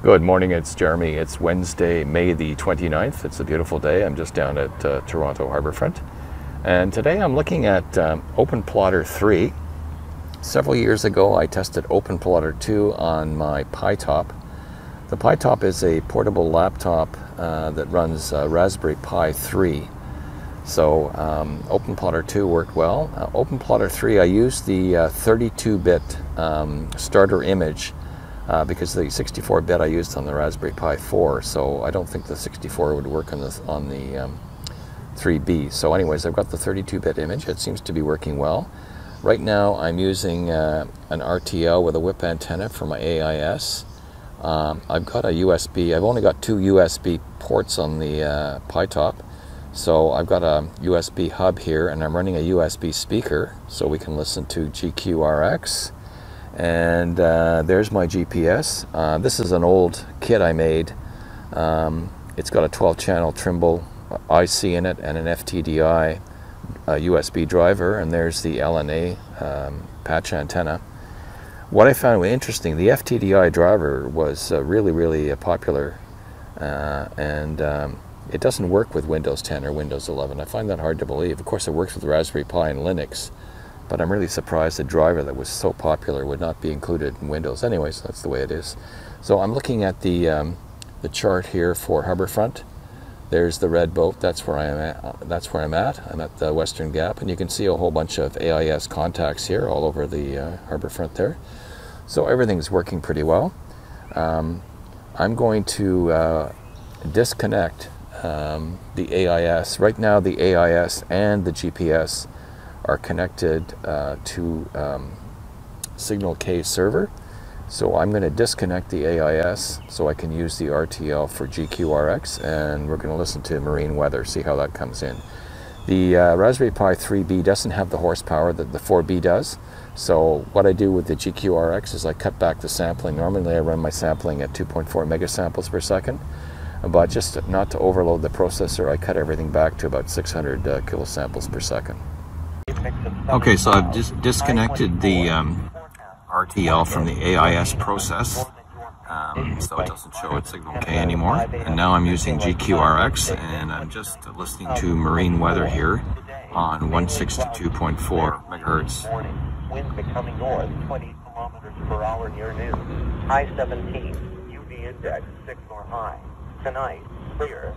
Good morning, it's Jeremy. It's Wednesday, May the 29th. It's a beautiful day. I'm just down at uh, Toronto Harbourfront. And today I'm looking at um, OpenPlotter 3. Several years ago, I tested OpenPlotter 2 on my PiTop. The PiTop is a portable laptop uh, that runs uh, Raspberry Pi 3. So um, OpenPlotter 2 worked well. Uh, OpenPlotter 3, I used the 32-bit uh, um, starter image uh, because the 64-bit I used on the Raspberry Pi 4, so I don't think the 64 would work on the, on the um, 3B. So anyways, I've got the 32-bit image. It seems to be working well. Right now I'm using uh, an RTL with a whip antenna for my AIS. Um, I've got a USB, I've only got two USB ports on the uh, PiTop. So I've got a USB hub here and I'm running a USB speaker so we can listen to GQRX and uh, there's my GPS. Uh, this is an old kit I made. Um, it's got a 12 channel Trimble IC in it and an FTDI USB driver and there's the LNA um, patch antenna. What I found interesting, the FTDI driver was uh, really, really uh, popular uh, and um, it doesn't work with Windows 10 or Windows 11. I find that hard to believe. Of course, it works with Raspberry Pi and Linux, but I'm really surprised the driver that was so popular would not be included in Windows. Anyways, that's the way it is. So I'm looking at the, um, the chart here for Harbourfront. There's the red boat. That's where I am at. Uh, that's where I'm at. I'm at the Western Gap, and you can see a whole bunch of AIS contacts here all over the uh, Harbourfront there. So everything's working pretty well. Um, I'm going to uh, disconnect um, the AIS. Right now, the AIS and the GPS are connected uh, to um, Signal K server. So I'm going to disconnect the AIS so I can use the RTL for GQRX and we're going to listen to marine weather, see how that comes in. The uh, Raspberry Pi 3B doesn't have the horsepower that the 4B does. So what I do with the GQRX is I cut back the sampling. Normally I run my sampling at 2.4 megasamples per second. But just not to overload the processor, I cut everything back to about 600 uh, kilosamples per second. Okay, so I've just disconnected the um, RTL from the AIS process. Um, so it doesn't show its signal K anymore. And now I'm using GQRX and I'm just listening to marine weather here on 162.4 megahertz. Wind becoming north, 20 kilometers per hour near noon. High 17, UV index 6 or high. Tonight, clear.